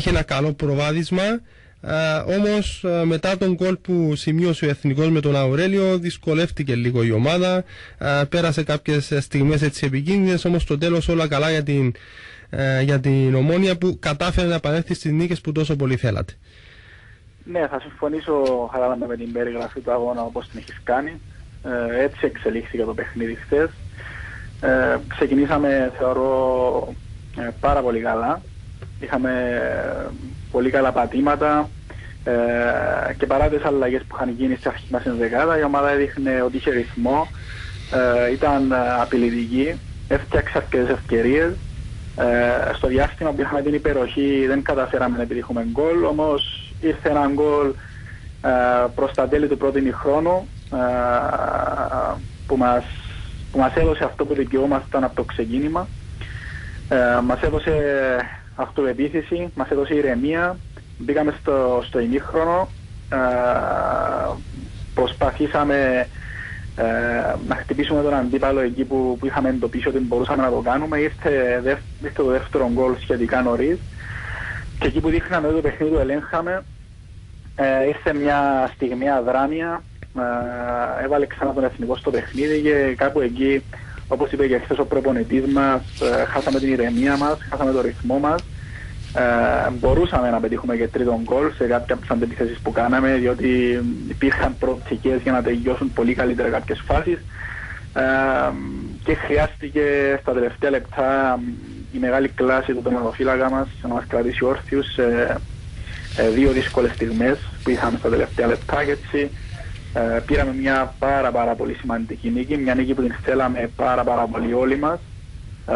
έχει ένα καλό προβάδισμα. Όμως μετά τον κόλ που σημείωσε ο Εθνικός με τον Αουρέλιο, δυσκολεύτηκε λίγο η ομάδα. Πέρασε κάποιες στιγμές έτσι επικίνδυνες, όμως στο τέλος όλα καλά για την, για την ομόνια που κατάφερε να επανέλθει στις νίκες που τόσο πολύ θέλατε. Ναι, θα συμφωνήσω χαρά με την περιγραφή του αγώνα όπως την έχεις κάνει. Ε, έτσι εξελίχθηκε το παιχνίδι χθες. Ε, ξεκινήσαμε, θεωρώ, ε, πάρα πολύ καλά. Είχαμε πολύ καλά πατήματα ε, και παρά τις αλλαγές που είχαν γίνει στην αρχή μας στην δεκάδα, η ομάδα έδειχνε ότι είχε ρυθμό, ε, ήταν απειλητική, έφτιαξε αρκετές ευκαιρίες. Ε, στο διάστημα που είχαμε την υπεροχή δεν καταφέραμε να επιτύχουμε γκολ, όμως ήρθε ένα γκολ ε, προς τα τέλη του πρώτου ημιχρόνου ε, που, μας, που μας έδωσε αυτό που δικαιούμασταν από το ξεκίνημα. Ε, μας έδωσε αυτοεπίθεση, μας έδωσε ηρεμία, μπήκαμε στο, στο ημίχρονο, ε, προσπαθήσαμε ε, να χτυπήσουμε τον αντίπαλο εκεί που, που είχαμε εντοπίσει ότι μπορούσαμε να το κάνουμε. Ήρθε, δεύ, ήρθε το δεύτερο γκολ σχετικά νωρίς. Και εκεί που δείχναμε ότι το παιχνίδι το ελέγχαμε ε, ήρθε μια στιγμή αδράνεια, ε, έβαλε ξανά τον εθνικό στο παιχνίδι και κάπου εκεί, όπως είπε και χθες ο προπονητής μας, ε, χάσαμε την ηρεμία μας, χάσαμε το ρυθμό μας. Ε, μπορούσαμε να πετύχουμε και τρίτον γκολ σε κάποια από τις αντεπιθέσεις που κάναμε, διότι υπήρχαν προοπτικές για να τελειώσουν πολύ καλύτερα κάποιες φάσεις. Ε, και χρειάστηκε στα τελευταία λεπτά η μεγάλη κλάση του τερματοφύλακα μας να μας κρατήσει όρθιους ε, δύο δύσκολες στιγμές που είχαμε στα τελευταία λεπτά και έτσι ε, πήραμε μια πάρα πάρα πολύ σημαντική νίκη, μια νίκη που την θέλαμε πάρα πάρα πολύ όλοι μας. Ε,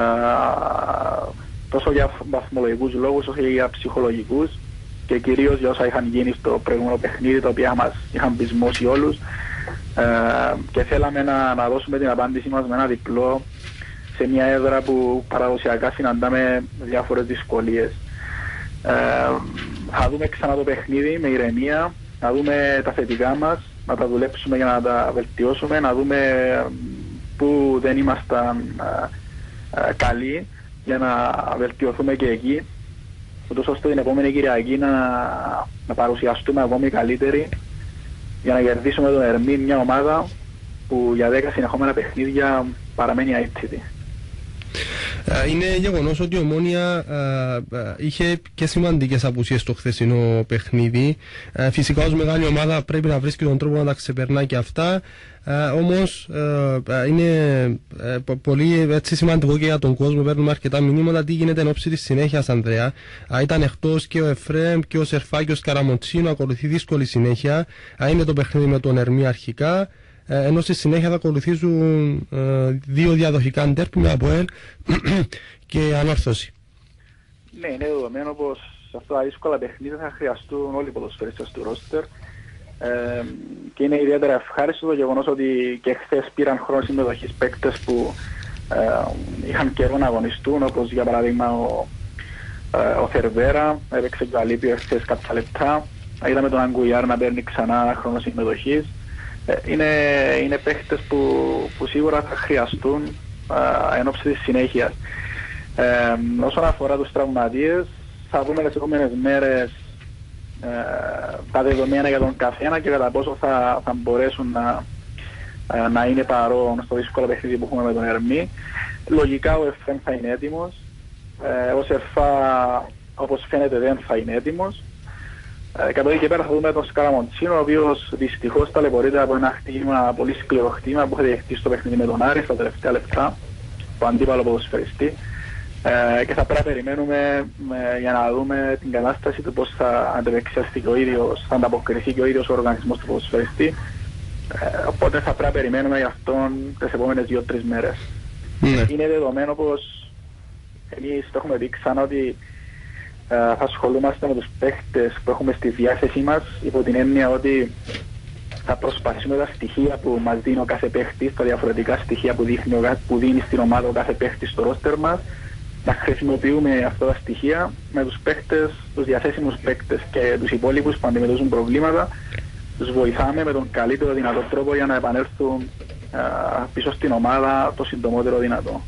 τόσο για βαθμολογικούς λόγους όσο και για ψυχολογικούς και κυρίως για όσα είχαν γίνει στο προηγούμενο παιχνίδι τα οποία μας είχαν πεισμώσει όλους. Ε, και θέλαμε να, να δώσουμε την απάντηση μας με ένα διπλό σε μια έδρα που παραδοσιακά συναντάμε διάφορες δυσκολίες. Ε, θα δούμε ξανά το παιχνίδι με ηρεμία, να δούμε τα θετικά μας, να τα δουλέψουμε για να τα βελτιώσουμε, να δούμε που δεν ήμασταν καλοί για να βελτιωθούμε και εκεί ούτως ώστε την επόμενη Κυριακή να, να παρουσιαστούμε ακόμη καλύτεροι για να κερδίσουμε τον Ερμήν μια ομάδα που για 10 συνεχόμενα παιχνίδια παραμένει αίτητη. Ε, είναι γεγονός ότι η Ομόνια ε, ε, είχε και σημαντικές απουσίες στο χθεσινό παιχνίδι. Φυσικά, ως μεγάλη ομάδα πρέπει να βρίσκει τον τρόπο να τα ξεπερνά και αυτά. Όμως είναι πολύ έτσι, σημαντικό και για τον κόσμο. Παίρνουμε αρκετά μηνύματα τι γίνεται εν ώψη της συνέχειας, Ανδρέα; Ήταν εκτός και ο Εφρέμ και ο Σερφάκιο Καραμοτσίνο. Ακολουθεί δύσκολη συνέχεια. Είναι το παιχνίδι με τον Ερμή αρχικά. Ε, ενώ στη συνέχεια θα ακολουθήσουν ε, δύο διαδοχικά ντέρπι με ΑΠΟΕΛ και ανόρθωση. Ναι, είναι δεδομένο πως σε αυτά τα δύσκολα παιχνίδια θα χρειαστούν όλοι οι ποδοσφαιριστές του ρόστερ. Ε, και είναι ιδιαίτερα ευχάριστο το γεγονός ότι και χθες πήραν χρόνο συμμετοχής παίκτες που ε, είχαν καιρό να αγωνιστούν όπως για παράδειγμα ο, ε, ο Θερβέρα έπαιξε και ο Αλίπιο χθες κάποια λεπτά. Είδαμε τον Αγκουγιάρ να παίρνει ξανά χρόνο συμμετοχής. ε, είναι, είναι παίχτες που, που σίγουρα θα χρειαστούν α, εν ώψη της συνέχειας. Ε, όσον αφορά τους τραυματίες, θα δούμε τις επόμενες μέρες ε, τα δεδομένα για τον καθένα και κατά πόσο θα, θα μπορέσουν να, ε, να είναι παρόν στο δύσκολο παιχνίδι που έχουμε με τον Ερμή. Λογικά ο Εφέν θα είναι έτοιμος. Ε, ο Σερφά όπως φαίνεται δεν θα είναι έτοιμος. Ε, και από εκεί και πέρα θα δούμε τον Σκαραμοντσίνο, ο οποίος δυστυχώς ταλαιπωρείται από ένα χτύπημα, πολύ σκληρό χτύπημα που έχει δεχτεί στο παιχνίδι με τον Άρη στα τελευταία λεπτά, το αντίπαλο ποδοσφαιριστή. Ε, και θα πρέπει να περιμένουμε ε, για να δούμε την κατάσταση του πώς θα αντεπεξιαστεί και ο ίδιος, θα ανταποκριθεί και ο ίδιος ο οργανισμός του ποδοσφαιριστή. Ε, οπότε θα πρέπει να περιμένουμε για αυτόν τις επόμενες δύο-τρεις μέρες. Ναι. Είναι δεδομένο πως εμείς το έχουμε δει ξανά ότι ε, θα ασχολούμαστε με τους παίχτες που έχουμε στη διάθεσή μας υπό την έννοια ότι θα προσπαθήσουμε τα στοιχεία που μας δίνει ο κάθε παίχτης, τα διαφορετικά στοιχεία που, δείχνει, που δίνει στην ομάδα ο κάθε παίχτης στο ρόστερ μας να χρησιμοποιούμε αυτά τα στοιχεία με τους παίχτες, τους διαθέσιμους παίχτες και τους υπόλοιπους που αντιμετωπίζουν προβλήματα τους βοηθάμε με τον καλύτερο δυνατό τρόπο για να επανέλθουν πίσω στην ομάδα το συντομότερο δυνατό.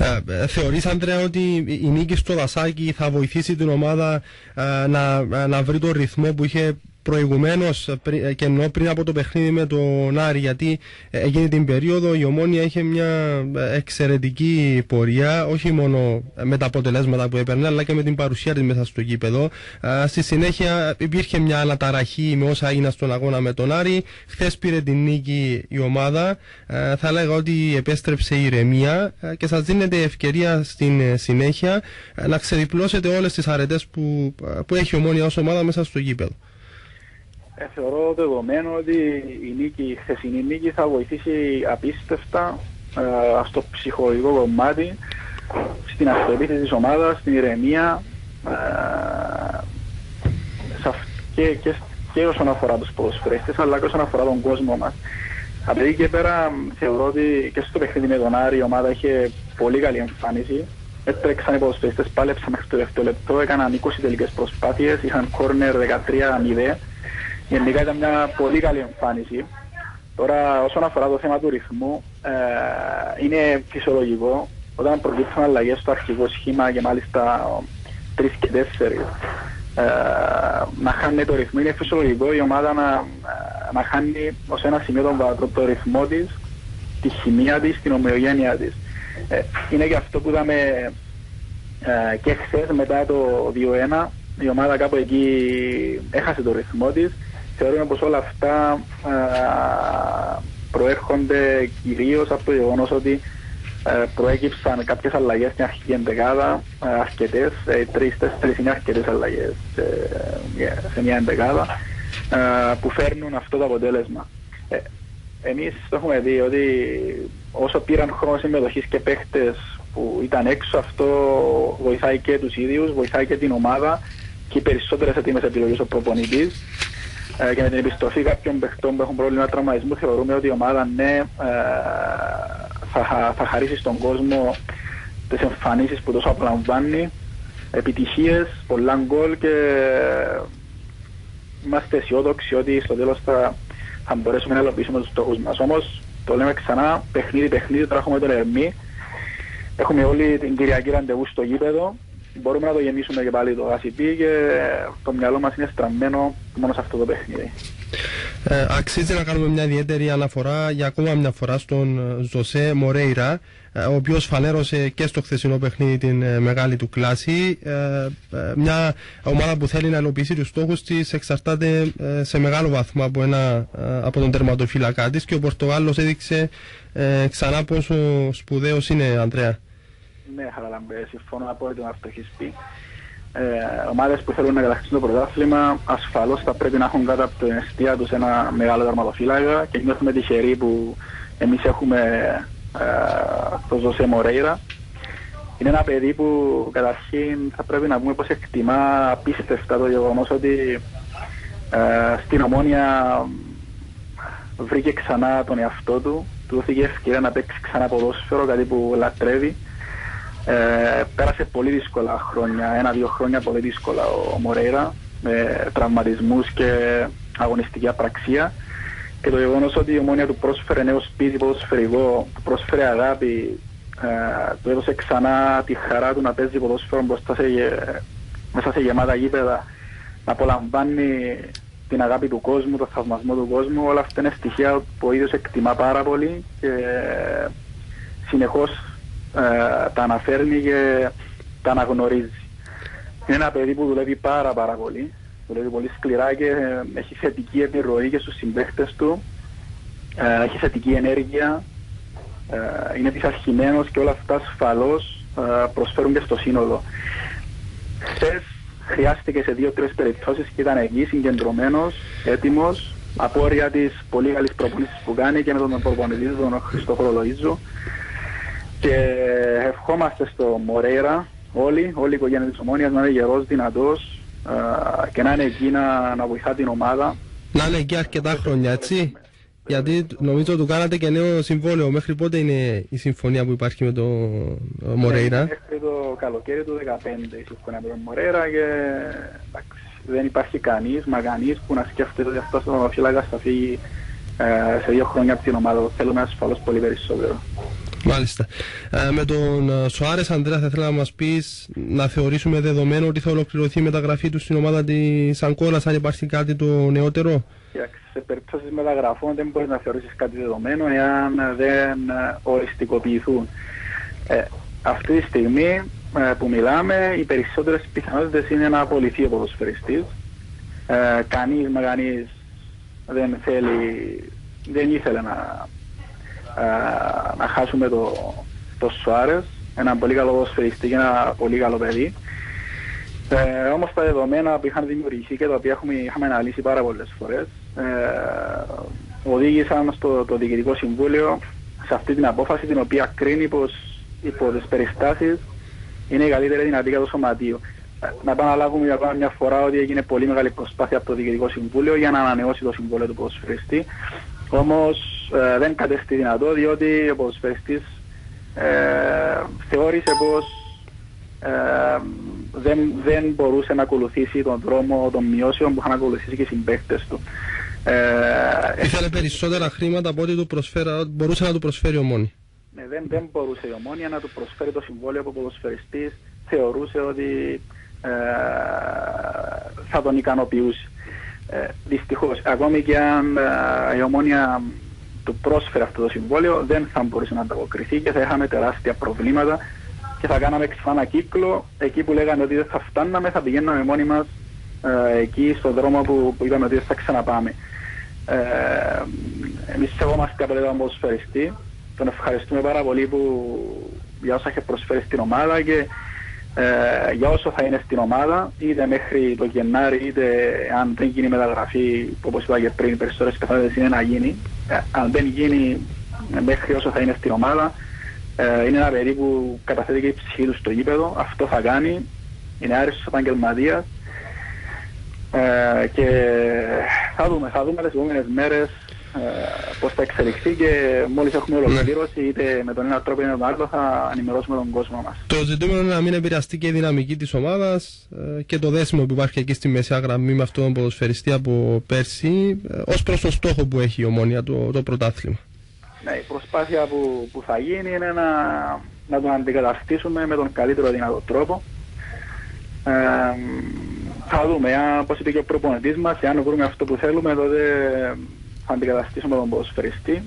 Ε, θεωρείς Αντρέα ότι η νίκη στο Δασάκι θα βοηθήσει την ομάδα ε, να, να βρει τον ρυθμό που είχε προηγουμένως ε, και ενώ πριν από το παιχνίδι με τον Άρη, γιατί ε, εκείνη την περίοδο η Ομόνια είχε μια ε, εξαιρετική πορεία, όχι μόνο με τα αποτελέσματα που έπαιρνε, αλλά και με την παρουσία της μέσα στο γήπεδο. Στη συνέχεια υπήρχε μια αναταραχή με όσα έγιναν στον αγώνα με τον Άρη. Χθες πήρε την νίκη η ομάδα. Θα έλεγα ότι επέστρεψε η ηρεμία και σας δίνεται ευκαιρία στην συνέχεια να ξεδιπλώσετε όλες τις αρετές που, που έχει η Ομόνια ως ομάδα μέσα στο γήπεδο. Ε, θεωρώ δεδομένο ότι η, νίκη, η χθεσινή νίκη θα βοηθήσει απίστευτα ε, στο ψυχολογικό κομμάτι, στην αυτοεπίθεση της ομάδας, στην ηρεμία ε, και, και, και όσον αφορά τους ποδοσφαιρίστες αλλά και όσον αφορά τον κόσμο μας. Από εκεί και πέρα θεωρώ ότι και στο παιχνίδι με τον Άρη η ομάδα είχε πολύ καλή εμφάνιση. Έτρεξαν οι ποδοσφαιριστές, πάλεψαν μέχρι το δεύτερο λεπτό, έκαναν 20 τελικές προσπάθειες, είχαν κόρνερ 13-0 Γενικά ήταν μια πολύ καλή εμφάνιση. Τώρα όσον αφορά το θέμα του ρυθμού, ε, είναι φυσιολογικό όταν προκύπτουν αλλαγές στο αρχικό σχήμα και μάλιστα τρεις και τέσσερις ε, να χάνει το ρυθμό. Είναι φυσιολογικό η ομάδα να, ε, να χάνει ως ένα σημείο τον το, το ρυθμό της, τη χημεία της, την ομοιογένεια της. Ε, είναι και αυτό που είδαμε ε, και χθες μετά το 2-1 η ομάδα κάπου εκεί έχασε το ρυθμό της θεωρούμε πως όλα αυτά προέρχονται κυρίως από το γεγονός ότι ε, προέκυψαν κάποιες αλλαγές στην αρχική εντεκάδα, ε, αρκετές, ε, τρεις-τέσσερις είναι αρκετές αλλαγές σε μια εντεκάδα που φέρνουν αυτό το αποτέλεσμα. Εμείς το έχουμε δει ότι όσο πήραν χρόνο συμμετοχής και παίχτες που ήταν έξω αυτό βοηθάει και τους ίδιους, βοηθάει και την ομάδα και οι περισσότερες έτοιμες επιλογές ο προπονητής ε, και με την επιστροφή κάποιων παιχτών που έχουν πρόβλημα τραυματισμού θεωρούμε ότι η ομάδα ναι ε, θα, θα χαρίσει στον κόσμο τις εμφανίσεις που τόσο απολαμβάνει επιτυχίες, πολλά γκολ και είμαστε αισιόδοξοι ότι στο τέλος θα, θα μπορέσουμε να ελοπίσουμε τους στόχους μας. Όμως το λέμε ξανά, παιχνίδι παιχνίδι, τώρα έχουμε τον Ερμή. Έχουμε όλη την Κυριακή ραντεβού στο γήπεδο μπορούμε να το γεμίσουμε και πάλι το ACP και το μυαλό μας είναι στραμμένο μόνο σε αυτό το παιχνίδι. Ε, αξίζει να κάνουμε μια ιδιαίτερη αναφορά για ακόμα μια φορά στον ε, Ζωσέ Μορέιρα, ε, ο οποίος φανέρωσε και στο χθεσινό παιχνίδι την ε, μεγάλη του κλάση. μια ομάδα που θέλει να ελοπίσει τους στόχους της εξαρτάται σε μεγάλο βαθμό από, ένα, από τον τερματοφύλακά της και ο Πορτογάλος έδειξε ξανά πόσο σπουδαίος είναι, Αντρέα. Ναι, Χαραλαμπέ, συμφωνώ απόλυτα με αυτό έχεις πει. Ε, ομάδες που θέλουν να κατακτήσουν το πρωτάθλημα ασφαλώς θα πρέπει να έχουν κάτω από την αιστεία τους ένα μεγάλο δερματοφύλακα και νιώθουμε τυχεροί που εμείς έχουμε ε, το Ζωσέ Μορέιρα. Είναι ένα παιδί που καταρχήν θα πρέπει να πούμε πως εκτιμά απίστευτα το γεγονός ότι ε, στην Ομόνια βρήκε ξανά τον εαυτό του, του δόθηκε ευκαιρία να παίξει ξανά ποδόσφαιρο, κάτι που λατρεύει. Ε, πέρασε πολύ δύσκολα χρόνια, ένα-δύο χρόνια πολύ δύσκολα ο Μορέιρα με τραυματισμούς και αγωνιστική απραξία. Και το γεγονός ότι η ομόνια του πρόσφερε νέο σπίτι ποδοσφαιρικό, του πρόσφερε αγάπη, ε, του έδωσε ξανά τη χαρά του να παίζει ποδόσφαιρο μπροστά σε, μέσα σε γεμάτα γήπεδα, να απολαμβάνει την αγάπη του κόσμου, το θαυμασμό του κόσμου, όλα αυτά είναι στοιχεία που ο ίδιος εκτιμά πάρα πολύ και συνεχώς ε, τα αναφέρνει και τα αναγνωρίζει. Είναι ένα παιδί που δουλεύει πάρα πάρα πολύ, δουλεύει πολύ σκληρά και ε, έχει θετική επιρροή και στους συμπαίχτες του, ε, έχει θετική ενέργεια, είναι πειθαρχημένος και όλα αυτά ασφαλώς προσφέρουν και στο σύνολο. Χθες χρειάστηκε σε δύο-τρεις περιπτώσεις και ήταν εκεί συγκεντρωμένος, έτοιμος, απόρρια της πολύ καλής προπονήσης που κάνει και με τον προπονητή τον Χριστόφορο Λοΐζου και ευχόμαστε στο Μορέιρα όλοι, όλη η οικογένεια της Ομόνιας να είναι γερός, δυνατός και να είναι εκεί να, να βοηθά την ομάδα. Να είναι εκεί αρκετά χρόνια, έτσι. Γιατί νομίζω του κάνατε και νέο συμβόλαιο. Μέχρι πότε είναι η συμφωνία που υπάρχει με το Μορέιρα. Ναι, μέχρι το καλοκαίρι του 2015 η συμφωνία με τον Μορέιρα και εντάξει, δεν υπάρχει κανείς, μα κανείς που να σκέφτεται ότι αυτός ο φύλακας θα φύγει ε, σε δύο χρόνια από την ομάδα. Θέλουμε ασφαλώς πολύ περισσότερο. Μάλιστα. Ε, με τον ε, Σοάρε Αντρέα, θα ήθελα να μας πεις να θεωρήσουμε δεδομένο ότι θα ολοκληρωθεί η μεταγραφή του στην ομάδα της Αγκόλα, αν υπάρχει κάτι το νεότερο; Σε περίπτωση μεταγραφών δεν μπορείς να θεωρήσεις κάτι δεδομένο εάν δεν ε, οριστικοποιηθούν. Ε, αυτή τη στιγμή ε, που μιλάμε, οι περισσότερες πιθανότητες είναι να απολυθεί ο ποδοσφαιριστής. Ε, κανείς με κανείς δεν θέλει, δεν ήθελε να, ε, να χάσουμε το, το Σουάρες, ένα πολύ καλό ποδοσφαιριστή και ένα πολύ καλό παιδί. Ε, όμως τα δεδομένα που είχαν δημιουργηθεί και τα οποία έχουμε, είχαμε αναλύσει πάρα πολλές φορές ε, οδήγησαν στο το Διοικητικό Συμβούλιο σε αυτή την απόφαση την οποία κρίνει πως υπό τις περιστάσεις είναι η καλύτερη δυνατή για το σωματείο. Ε, να επαναλάβουμε για ακόμα μια φορά ότι έγινε πολύ μεγάλη προσπάθεια από το Διοικητικό Συμβούλιο για να ανανεώσει το συμβόλαιο του ποδοσφαιριστή. Όμως ε, δεν κατέστη δυνατό διότι ο ποδοσφαιριστής ε, θεώρησε πως ε, δεν, δεν μπορούσε να ακολουθήσει τον δρόμο των μειώσεων που είχαν ακολουθήσει και οι συμπαίκτες του. Ε, Ήθελε περισσότερα χρήματα από ό,τι του προσφέρα, μπορούσε να του προσφέρει ο Μόνη. Ναι, δεν, δεν μπορούσε η Ομόνια να του προσφέρει το συμβόλαιο που ο ποδοσφαιριστής θεωρούσε ότι ε, θα τον ικανοποιούσε. Ε, δυστυχώς, ακόμη και αν ε, η Ομόνια του πρόσφερε αυτό το συμβόλαιο, δεν θα μπορούσε να ανταποκριθεί και θα είχαμε τεράστια προβλήματα και θα κάναμε ξανά κύκλο εκεί που λέγανε ότι δεν θα φτάναμε, θα πηγαίναμε μόνοι μας ε, εκεί στον δρόμο που, που είπαμε ότι δεν θα ξαναπάμε. Ε, εμείς σεβόμαστε απολύτως τον ποδοσφαιριστή, τον ευχαριστούμε πάρα πολύ που για όσα έχει προσφέρει στην ομάδα και ε, για όσο θα είναι στην ομάδα, είτε μέχρι το Γενάρη, είτε αν δεν γίνει μεταγραφή, που όπως είπα και πριν, οι περισσότερες πιθανότητες είναι να γίνει. Ε, αν δεν γίνει μέχρι όσο θα είναι στην ομάδα, ε, είναι ένα παιδί που καταθέτει και η ψυχή του στο γήπεδο, αυτό θα κάνει, είναι άριστος επαγγελματίας. Ε, και θα δούμε, θα δούμε τις επόμενες μέρες. ε, πώς θα εξελιχθεί και μόλις έχουμε ολοκλήρωση είτε με τον ένα τρόπο είτε με τον άλλο θα ενημερώσουμε τον κόσμο μας. Το ζητούμενο είναι να μην επηρεαστεί και η δυναμική της ομάδας ε, και το δέσιμο που υπάρχει εκεί στη μεσαία γραμμή με αυτόν τον ποδοσφαιριστή από πέρσι ε, ως προς το στόχο που έχει η Ομόνια το, το πρωτάθλημα. Ναι, η προσπάθεια που, που θα γίνει είναι να, να τον αντικαταστήσουμε με τον καλύτερο δυνατό τρόπο. Ε, θα δούμε, όπως είπε και ο προπονητής μας, αν βρούμε αυτό που θέλουμε, τότε θα αντικαταστήσουμε τον ποδοσφαιριστή.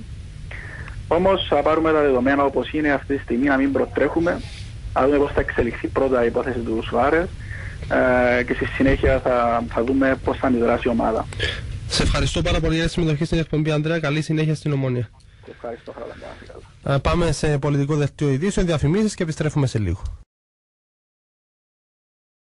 Όμως θα πάρουμε τα δεδομένα όπως είναι αυτή τη στιγμή, να μην προτρέχουμε, να δούμε πώς θα εξελιχθεί πρώτα η υπόθεση του Σουάρες ε, και στη συνέχεια θα, θα δούμε πώς θα αντιδράσει η ομάδα. Σε ευχαριστώ πάρα πολύ για τη συμμετοχή στην εκπομπή, Ανδρέα. Καλή συνέχεια στην Ομόνια. Ευχαριστώ, Πάμε σε πολιτικό δελτίο ειδήσεων, διαφημίσεις και επιστρέφουμε σε λίγο.